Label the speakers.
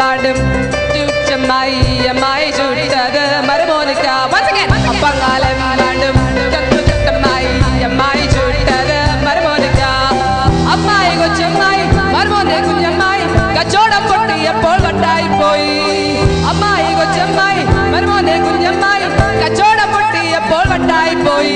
Speaker 1: பாடும் தூச்சம்மாய் அம்மாய் சுட்டது மறுமோனுக்கா once again அப்பங்காலம் பாடும் தூச்சம்மாய் அம்மாய் சுட்டது மறுமோனுக்கா அம்மாய் கொச்சம்மாய் மறுமோனே குஞ்சம்மாய் கச்சோட பொட்டு எப்போ கட்டாய் போய். அம்மாய் கொச்சம்மாய் மறுமோனே குஞ்சம்மாய் கச்சோட பொட்டு எப்போ கட்டாய் போய்.